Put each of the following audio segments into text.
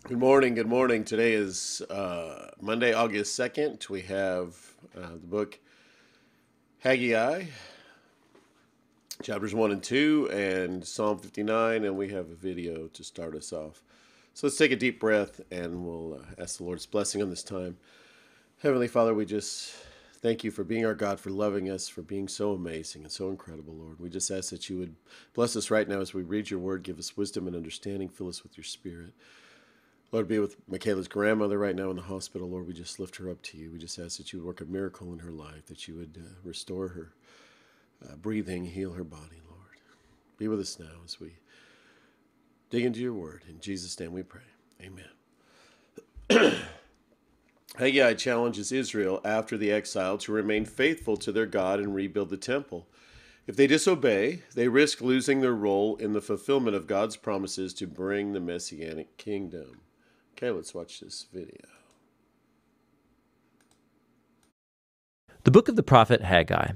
Good morning. Good morning. Today is uh, Monday, August 2nd. We have uh, the book Haggai, chapters 1 and 2, and Psalm 59, and we have a video to start us off. So let's take a deep breath and we'll uh, ask the Lord's blessing on this time. Heavenly Father, we just thank you for being our God, for loving us, for being so amazing and so incredible, Lord. We just ask that you would bless us right now as we read your word, give us wisdom and understanding, fill us with your spirit. Lord, be with Michaela's grandmother right now in the hospital. Lord, we just lift her up to you. We just ask that you would work a miracle in her life, that you would uh, restore her uh, breathing, heal her body, Lord. Be with us now as we dig into your word. In Jesus' name we pray. Amen. Haggai challenges Israel after the exile to remain faithful to their God and rebuild the temple. If they disobey, they risk losing their role in the fulfillment of God's promises to bring the messianic kingdom. Okay, let's watch this video. The book of the prophet Haggai.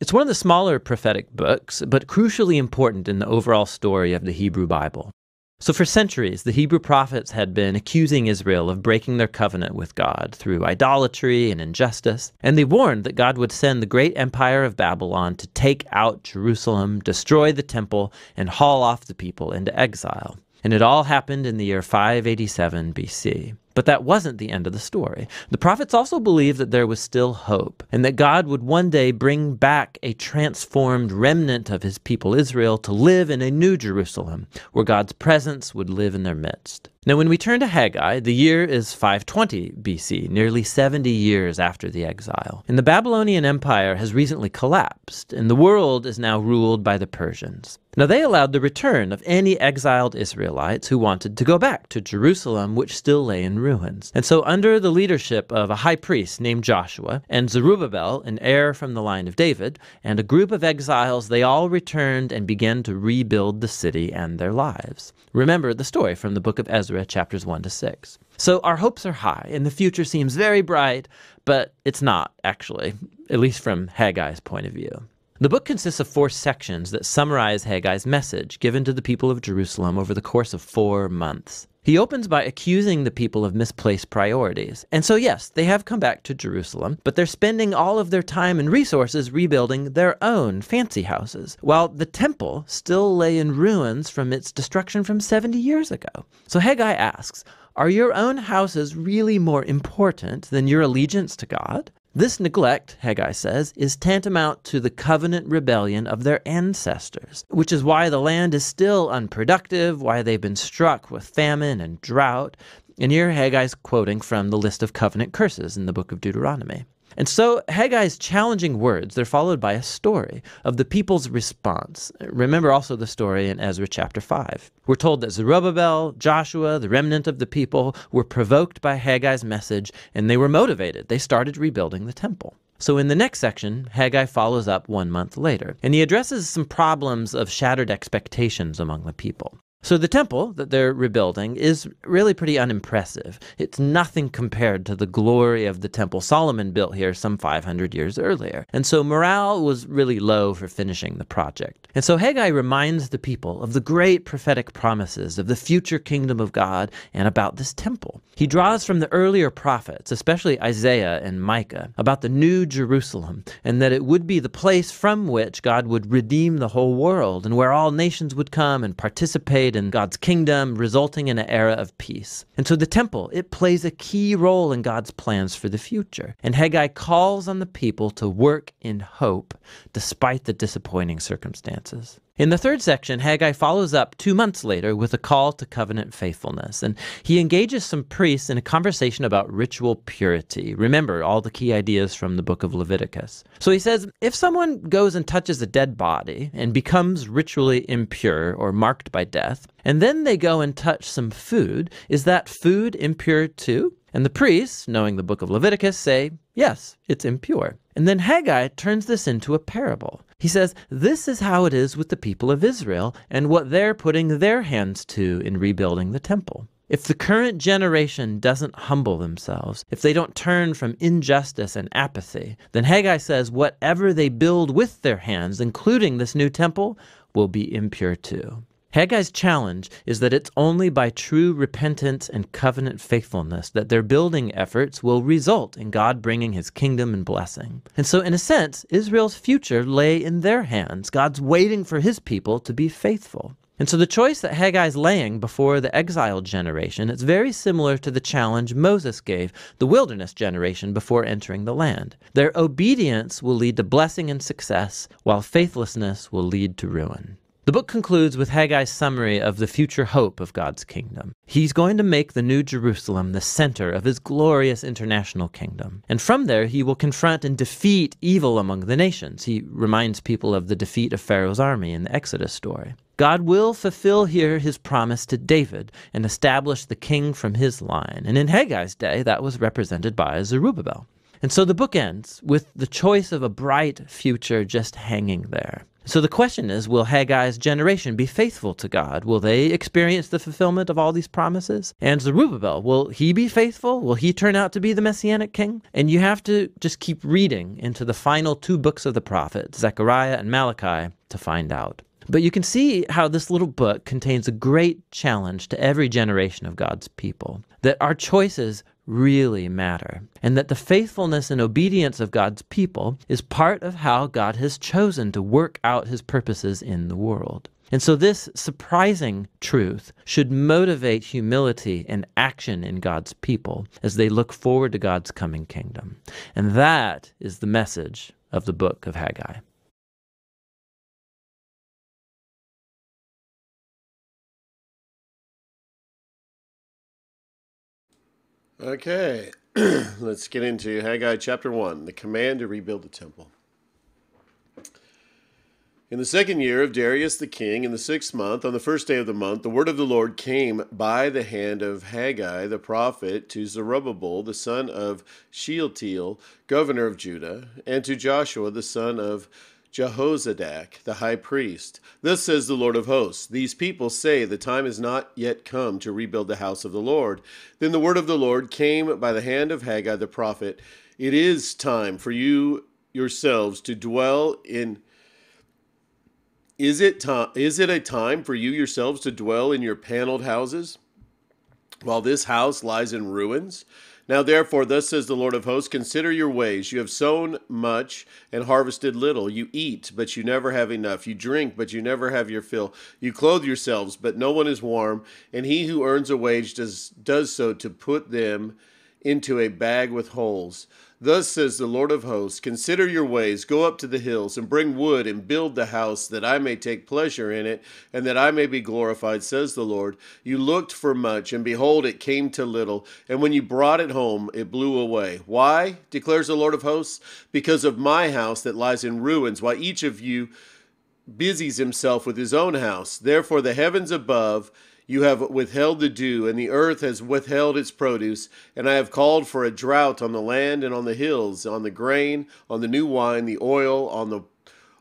It's one of the smaller prophetic books, but crucially important in the overall story of the Hebrew Bible. So, for centuries, the Hebrew prophets had been accusing Israel of breaking their covenant with God through idolatry and injustice, and they warned that God would send the great empire of Babylon to take out Jerusalem, destroy the temple, and haul off the people into exile. And it all happened in the year 587 BC. But that wasn't the end of the story. The prophets also believed that there was still hope, and that God would one day bring back a transformed remnant of his people Israel to live in a new Jerusalem, where God's presence would live in their midst. Now, when we turn to Haggai, the year is 520 BC, nearly 70 years after the exile. And the Babylonian Empire has recently collapsed, and the world is now ruled by the Persians. Now, they allowed the return of any exiled Israelites who wanted to go back to Jerusalem, which still lay in ruins. And so, under the leadership of a high priest named Joshua, and Zerubbabel, an heir from the line of David, and a group of exiles, they all returned and began to rebuild the city and their lives. Remember the story from the book of Ezra Ezra chapters 1 to 6. So our hopes are high, and the future seems very bright, but it's not, actually, at least from Haggai's point of view. The book consists of four sections that summarize Haggai's message given to the people of Jerusalem over the course of four months. He opens by accusing the people of misplaced priorities. And so, yes, they have come back to Jerusalem, but they're spending all of their time and resources rebuilding their own fancy houses, while the temple still lay in ruins from its destruction from 70 years ago. So Haggai asks, Are your own houses really more important than your allegiance to God? This neglect, Haggai says, is tantamount to the covenant rebellion of their ancestors, which is why the land is still unproductive, why they've been struck with famine and drought. And here Haggai's quoting from the list of covenant curses in the book of Deuteronomy. And so Haggai's challenging words, they're followed by a story of the people's response. Remember also the story in Ezra chapter 5. We're told that Zerubbabel, Joshua, the remnant of the people, were provoked by Haggai's message and they were motivated. They started rebuilding the temple. So in the next section, Haggai follows up one month later, and he addresses some problems of shattered expectations among the people. So the temple that they're rebuilding is really pretty unimpressive. It's nothing compared to the glory of the temple Solomon built here some 500 years earlier. And so morale was really low for finishing the project. And so Haggai reminds the people of the great prophetic promises of the future kingdom of God and about this temple. He draws from the earlier prophets, especially Isaiah and Micah, about the new Jerusalem and that it would be the place from which God would redeem the whole world and where all nations would come and participate in God's kingdom, resulting in an era of peace. And so the temple, it plays a key role in God's plans for the future. And Haggai calls on the people to work in hope despite the disappointing circumstances. In the third section, Haggai follows up two months later with a call to covenant faithfulness, and he engages some priests in a conversation about ritual purity. Remember all the key ideas from the book of Leviticus. So he says if someone goes and touches a dead body and becomes ritually impure or marked by death, and then they go and touch some food, is that food impure too? And the priests, knowing the book of Leviticus, say, yes, it's impure. And then Haggai turns this into a parable. He says, This is how it is with the people of Israel and what they're putting their hands to in rebuilding the temple. If the current generation doesn't humble themselves, if they don't turn from injustice and apathy, then Haggai says whatever they build with their hands, including this new temple, will be impure too. Haggai's challenge is that it's only by true repentance and covenant faithfulness that their building efforts will result in God bringing his kingdom and blessing. And so, in a sense, Israel's future lay in their hands. God's waiting for his people to be faithful. And so the choice that Haggai's laying before the exiled generation is very similar to the challenge Moses gave the wilderness generation before entering the land. Their obedience will lead to blessing and success, while faithlessness will lead to ruin. The book concludes with Haggai's summary of the future hope of God's kingdom. He's going to make the New Jerusalem the center of his glorious international kingdom. And from there, he will confront and defeat evil among the nations. He reminds people of the defeat of Pharaoh's army in the Exodus story. God will fulfill here his promise to David and establish the king from his line. And in Haggai's day, that was represented by Zerubbabel. And so the book ends with the choice of a bright future just hanging there. So the question is Will Haggai's generation be faithful to God? Will they experience the fulfillment of all these promises? And Zerubbabel, will he be faithful? Will he turn out to be the messianic king? And you have to just keep reading into the final two books of the prophet, Zechariah and Malachi, to find out. But you can see how this little book contains a great challenge to every generation of God's people that our choices really matter, and that the faithfulness and obedience of God's people is part of how God has chosen to work out his purposes in the world. And so, this surprising truth should motivate humility and action in God's people as they look forward to God's coming kingdom. And that is the message of the book of Haggai. Okay, let's get into Haggai chapter 1, the command to rebuild the temple. In the second year of Darius the king, in the sixth month, on the first day of the month, the word of the Lord came by the hand of Haggai the prophet to Zerubbabel the son of Shealtiel, governor of Judah, and to Joshua the son of Jehozadak, the high priest. Thus says the Lord of hosts These people say the time is not yet come to rebuild the house of the Lord. Then the word of the Lord came by the hand of Haggai the prophet It is time for you yourselves to dwell in. Is it, to, is it a time for you yourselves to dwell in your paneled houses while this house lies in ruins? Now, therefore, thus says the Lord of hosts Consider your ways. You have sown much and harvested little. You eat, but you never have enough. You drink, but you never have your fill. You clothe yourselves, but no one is warm. And he who earns a wage does, does so to put them into a bag with holes. Thus says the Lord of hosts Consider your ways, go up to the hills, and bring wood, and build the house, that I may take pleasure in it, and that I may be glorified, says the Lord. You looked for much, and behold, it came to little, and when you brought it home, it blew away. Why, declares the Lord of hosts? Because of my house that lies in ruins, why each of you busies himself with his own house. Therefore, the heavens above, you have withheld the dew, and the earth has withheld its produce. And I have called for a drought on the land and on the hills, on the grain, on the new wine, the oil, on the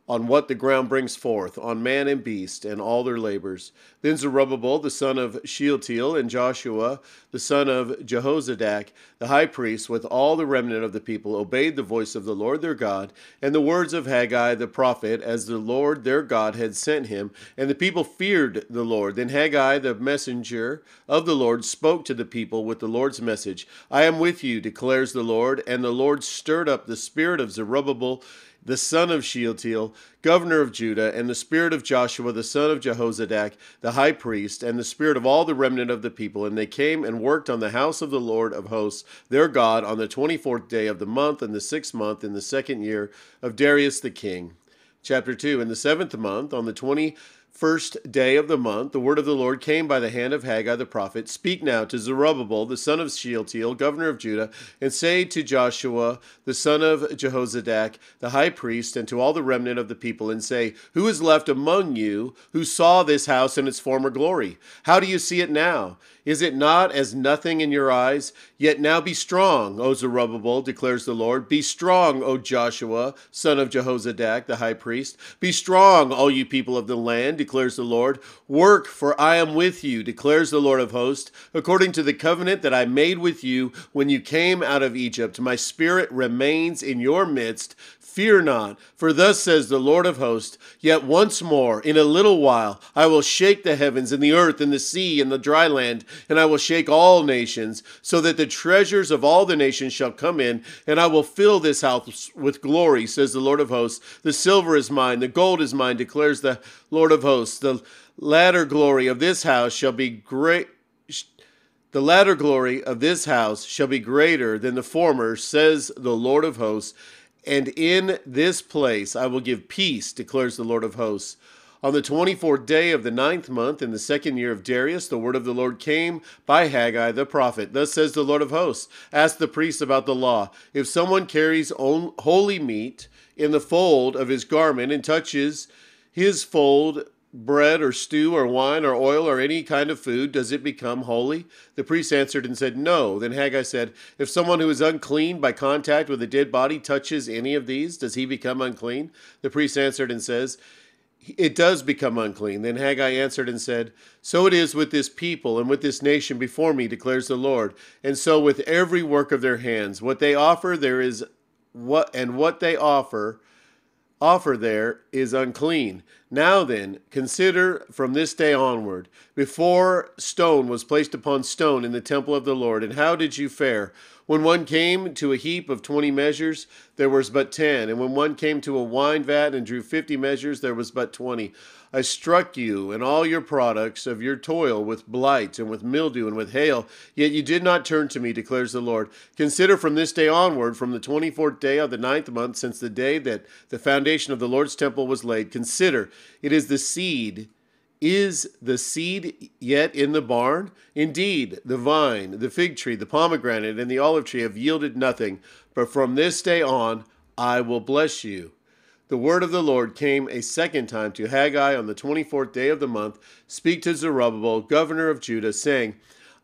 on what the ground brings forth, on man and beast, and all their labors. Then Zerubbabel, the son of Shealtiel, and Joshua, the son of Jehozadak, the high priest, with all the remnant of the people, obeyed the voice of the Lord their God, and the words of Haggai the prophet, as the Lord their God had sent him. And the people feared the Lord. Then Haggai, the messenger of the Lord, spoke to the people with the Lord's message I am with you, declares the Lord. And the Lord stirred up the spirit of Zerubbabel the son of Shealtiel, governor of Judah, and the spirit of Joshua, the son of Jehozadak, the high priest, and the spirit of all the remnant of the people. And they came and worked on the house of the Lord of hosts, their God, on the twenty fourth day of the month, in the sixth month, in the second year of Darius the king. Chapter 2 In the seventh month, on the twenty first day of the month, the word of the Lord came by the hand of Haggai the prophet Speak now to Zerubbabel, the son of Shealtiel, governor of Judah, and say to Joshua, the son of Jehozadak, the high priest, and to all the remnant of the people, and say, Who is left among you who saw this house in its former glory? How do you see it now? Is it not as nothing in your eyes? Yet now be strong, O Zerubbabel, declares the Lord. Be strong, O Joshua, son of Jehozadak, the high priest. Be strong, all you people of the land, declares the Lord. Work, for I am with you, declares the Lord of hosts, according to the covenant that I made with you when you came out of Egypt. My spirit remains in your midst Fear not, for thus says the Lord of hosts, yet once more, in a little while, I will shake the heavens and the earth and the sea and the dry land, and I will shake all nations, so that the treasures of all the nations shall come in, and I will fill this house with glory, says the Lord of hosts. The silver is mine, the gold is mine, declares the Lord of hosts. The latter glory of this house shall be great. The latter glory of this house shall be greater than the former, says the Lord of hosts and in this place I will give peace, declares the Lord of hosts. On the 24th day of the ninth month, in the second year of Darius, the word of the Lord came by Haggai the prophet. Thus says the Lord of hosts Ask the priests about the law. If someone carries holy meat in the fold of his garment and touches his fold bread or stew or wine or oil or any kind of food, does it become holy? The priest answered and said, No. Then Haggai said, If someone who is unclean by contact with a dead body touches any of these, does he become unclean? The priest answered and says, it does become unclean. Then Haggai answered and said, So it is with this people and with this nation before me, declares the Lord, and so with every work of their hands. What they offer there is what and what they offer offer there is unclean. Now then, consider from this day onward, before stone was placed upon stone in the temple of the Lord, and how did you fare? When one came to a heap of twenty measures, there was but ten, and when one came to a wine vat and drew fifty measures, there was but twenty. I struck you and all your products of your toil with blight and with mildew and with hail, yet you did not turn to me, declares the Lord. Consider from this day onward, from the twenty fourth day of the ninth month, since the day that the foundation of the Lord's temple was laid, consider it is the seed is the seed yet in the barn? Indeed, the vine, the fig tree, the pomegranate, and the olive tree have yielded nothing, but from this day on I will bless you. The word of the Lord came a second time to Haggai on the 24th day of the month. Speak to Zerubbabel, governor of Judah, saying,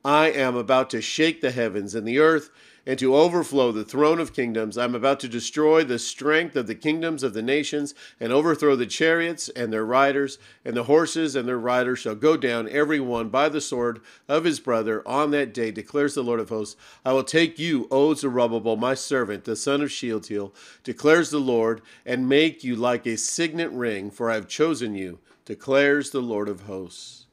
I am about to shake the heavens and the earth and to overflow the throne of kingdoms. I'm about to destroy the strength of the kingdoms of the nations and overthrow the chariots and their riders, and the horses and their riders shall go down every one by the sword of his brother on that day, declares the Lord of hosts. I will take you, O Zerubbabel, my servant, the son of Shealtiel, declares the Lord, and make you like a signet ring, for I have chosen you, declares the Lord of hosts.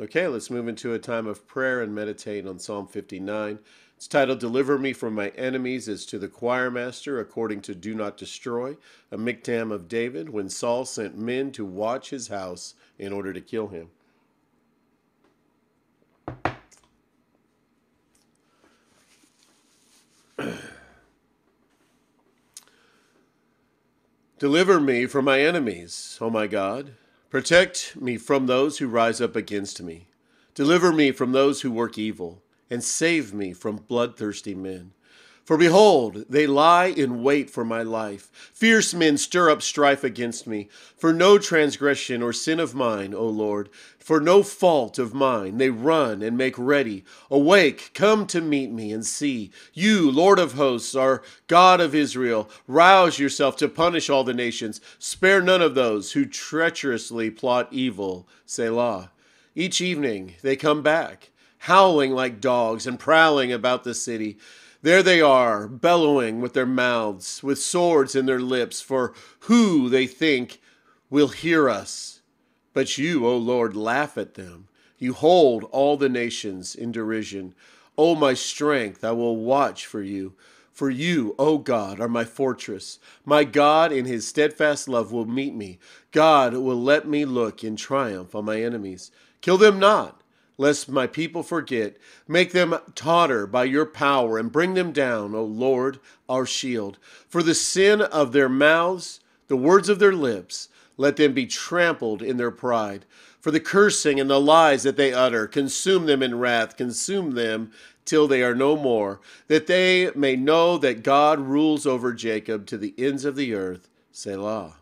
Okay, let's move into a time of prayer and meditate on Psalm 59. It's titled Deliver Me from My Enemies is to the choir master according to Do Not Destroy, a miktam of David when Saul sent men to watch his house in order to kill him. Deliver me from my enemies, O my God. Protect me from those who rise up against me. Deliver me from those who work evil and save me from bloodthirsty men. For behold, they lie in wait for my life. Fierce men stir up strife against me. For no transgression or sin of mine, O Lord, for no fault of mine, they run and make ready. Awake, come to meet me and see. You, Lord of hosts, are God of Israel. Rouse yourself to punish all the nations. Spare none of those who treacherously plot evil. Selah. Each evening they come back howling like dogs and prowling about the city. There they are, bellowing with their mouths, with swords in their lips, for who, they think, will hear us? But you, O Lord, laugh at them. You hold all the nations in derision. O my strength, I will watch for you. For you, O God, are my fortress. My God, in his steadfast love, will meet me. God will let me look in triumph on my enemies. Kill them not lest my people forget. Make them totter by your power and bring them down, O Lord, our shield. For the sin of their mouths, the words of their lips, let them be trampled in their pride. For the cursing and the lies that they utter, consume them in wrath, consume them till they are no more, that they may know that God rules over Jacob to the ends of the earth. Selah.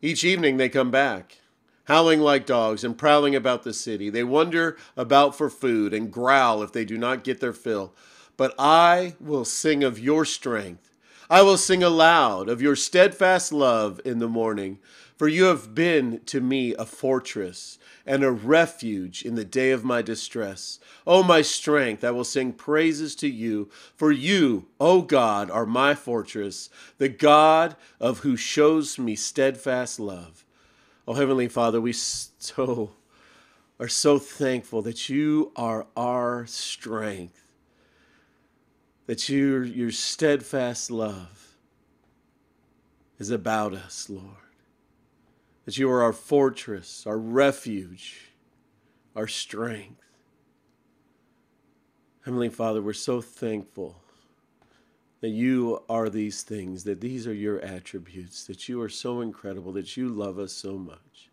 Each evening they come back howling like dogs and prowling about the city. They wander about for food and growl if they do not get their fill. But I will sing of your strength. I will sing aloud of your steadfast love in the morning, for you have been to me a fortress and a refuge in the day of my distress. O my strength, I will sing praises to you, for you, O God, are my fortress, the God of who shows me steadfast love. O Heavenly Father, we so are so thankful that you are our strength, that your, your steadfast love is about us, Lord that you are our fortress, our refuge, our strength. Heavenly Father, we're so thankful that you are these things, that these are your attributes, that you are so incredible, that you love us so much.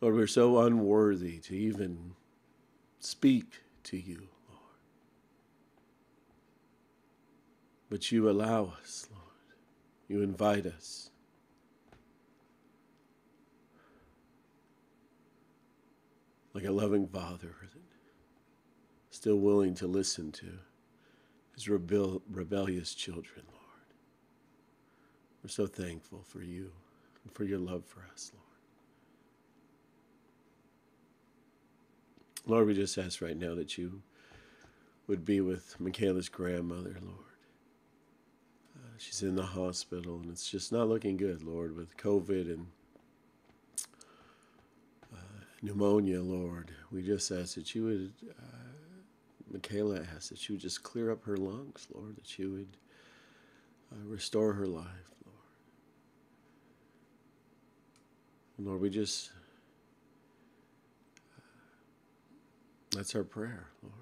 Lord, we're so unworthy to even speak to you, Lord. But you allow us, Lord. You invite us. Like a loving father, still willing to listen to his rebel- rebellious children, Lord. We're so thankful for you and for your love for us, Lord. Lord, we just ask right now that you would be with Michaela's grandmother, Lord. She's in the hospital, and it's just not looking good, Lord, with COVID and uh, pneumonia, Lord. We just ask that you would, uh, Michaela asked that you would just clear up her lungs, Lord, that you would uh, restore her life, Lord. And Lord, we just, uh, that's our prayer, Lord.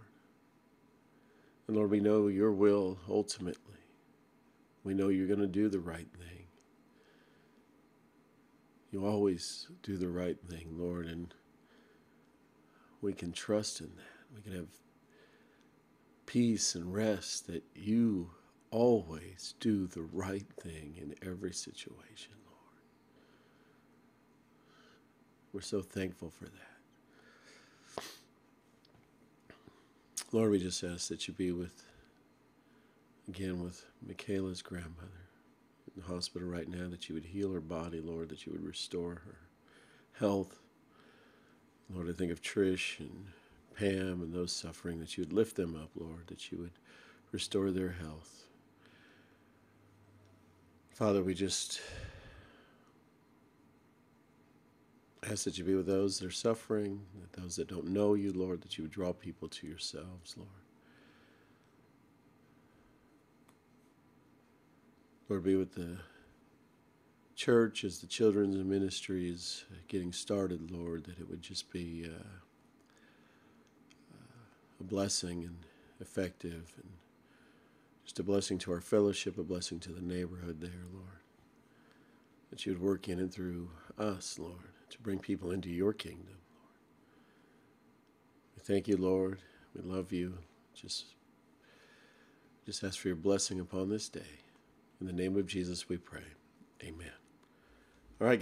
And Lord, we know your will ultimately we know you're going to do the right thing. You always do the right thing, Lord, and we can trust in that. We can have peace and rest that you always do the right thing in every situation, Lord. We're so thankful for that. Lord, we just ask that you be with again with Michaela's grandmother in the hospital right now, that you would heal her body, Lord, that you would restore her health. Lord, I think of Trish and Pam and those suffering, that you would lift them up, Lord, that you would restore their health. Father, we just ask that you be with those that are suffering, that those that don't know you, Lord, that you would draw people to yourselves, Lord. Lord, be with the church as the children's ministry is getting started, Lord, that it would just be uh, a blessing and effective and just a blessing to our fellowship, a blessing to the neighborhood there, Lord. That you would work in and through us, Lord, to bring people into your kingdom, Lord. We thank you, Lord. We love you. Just, just ask for your blessing upon this day. In the name of Jesus we pray. Amen. All right, guys.